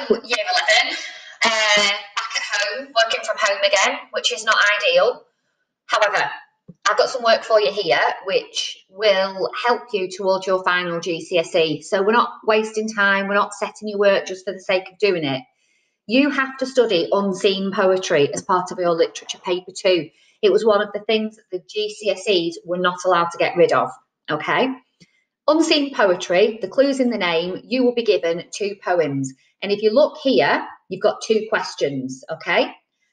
Hello, Year 11. Uh, back at home, working from home again, which is not ideal. However, I've got some work for you here which will help you towards your final GCSE. So we're not wasting time, we're not setting your work just for the sake of doing it. You have to study unseen poetry as part of your literature paper too. It was one of the things that the GCSEs were not allowed to get rid of. Okay. Unseen poetry, the clues in the name, you will be given two poems. And if you look here, you've got two questions. Okay.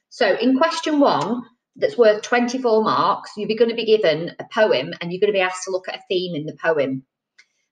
So in question one, that's worth 24 marks, you're going to be given a poem and you're going to be asked to look at a theme in the poem.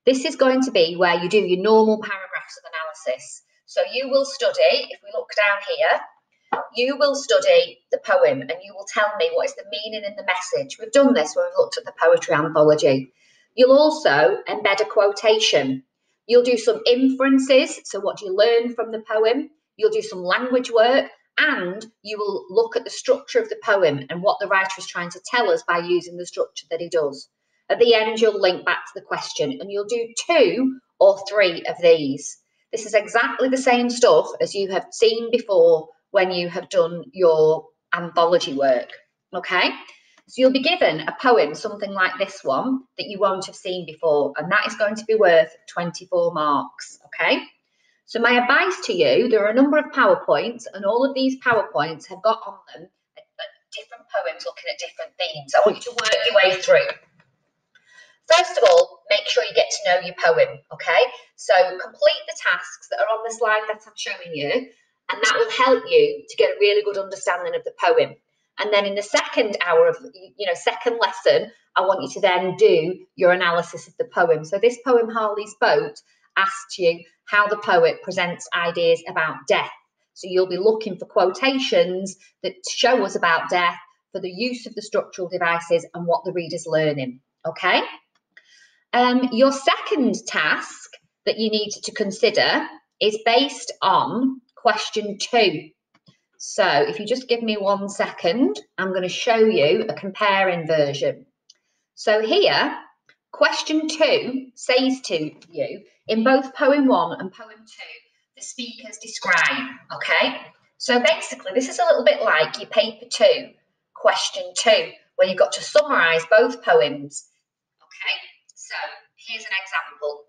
This is going to be where you do your normal paragraphs of analysis. So you will study, if we look down here, you will study the poem and you will tell me what is the meaning in the message. We've done this when we've looked at the poetry anthology. You'll also embed a quotation. You'll do some inferences. So, what do you learn from the poem? You'll do some language work and you will look at the structure of the poem and what the writer is trying to tell us by using the structure that he does. At the end, you'll link back to the question and you'll do two or three of these. This is exactly the same stuff as you have seen before when you have done your anthology work. Okay, so you'll be given a poem, something like this one, that you won't have seen before, and that is going to be worth 24 marks. Okay. So my advice to you, there are a number of PowerPoints and all of these PowerPoints have got on them uh, different poems looking at different themes. I want you to work your way through. First of all, make sure you get to know your poem, okay? So complete the tasks that are on the slide that I'm showing you, and that will help you to get a really good understanding of the poem. And then in the second hour of, you know, second lesson, I want you to then do your analysis of the poem. So this poem, Harley's Boat, asks you how the poet presents ideas about death. So you'll be looking for quotations that show us about death for the use of the structural devices and what the reader's learning. Okay. Um, your second task that you need to consider is based on question two. So if you just give me one second, I'm going to show you a comparing version. So here, question two says to you in both poem one and poem two, the speakers describe, okay? So basically, this is a little bit like your paper two, question two, where you've got to summarise both poems, okay? So here's an example.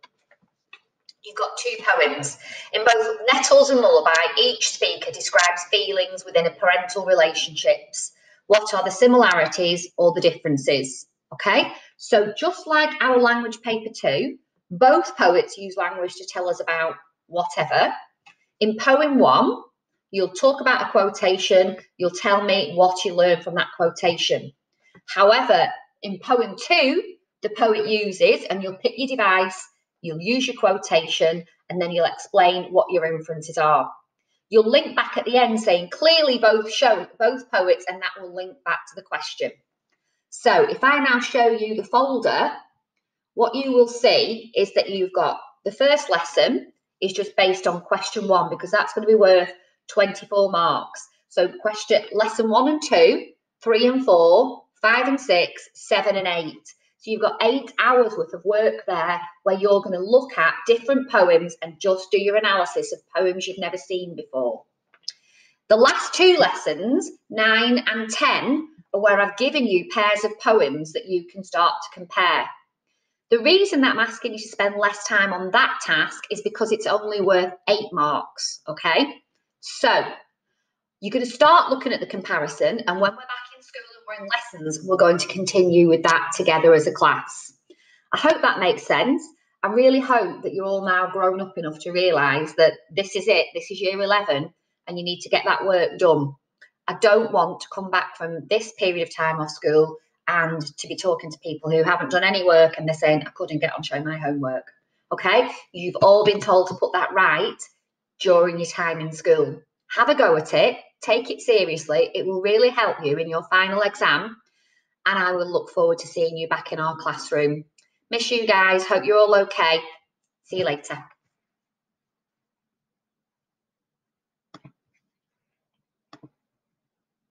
Got two poems. In both Nettles and Lullaby, each speaker describes feelings within a parental relationships. What are the similarities or the differences? Okay, so just like our language paper two, both poets use language to tell us about whatever. In poem one, you'll talk about a quotation, you'll tell me what you learned from that quotation. However, in poem two, the poet uses, and you'll pick your device, you'll use your quotation, and then you'll explain what your inferences are. You'll link back at the end saying clearly both show both poets, and that will link back to the question. So if I now show you the folder what you will see is that you've got the first lesson is just based on question one because that's going to be worth 24 marks. So question lesson one and two, three and four, five and six, seven and eight. So you've got eight hours worth of work there where you're going to look at different poems and just do your analysis of poems you've never seen before. The last two lessons, nine and 10, are where I've given you pairs of poems that you can start to compare. The reason that I'm asking you to spend less time on that task is because it's only worth eight marks, okay? So you're going to start looking at the comparison, and when we're back lessons, we're going to continue with that together as a class. I hope that makes sense. I really hope that you're all now grown up enough to realise that this is it, this is year 11, and you need to get that work done. I don't want to come back from this period of time off school and to be talking to people who haven't done any work and they're saying, I couldn't get on Show My Homework. Okay, you've all been told to put that right during your time in school. Have a go at it, take it seriously. It will really help you in your final exam. And I will look forward to seeing you back in our classroom. Miss you guys. Hope you're all okay. See you later.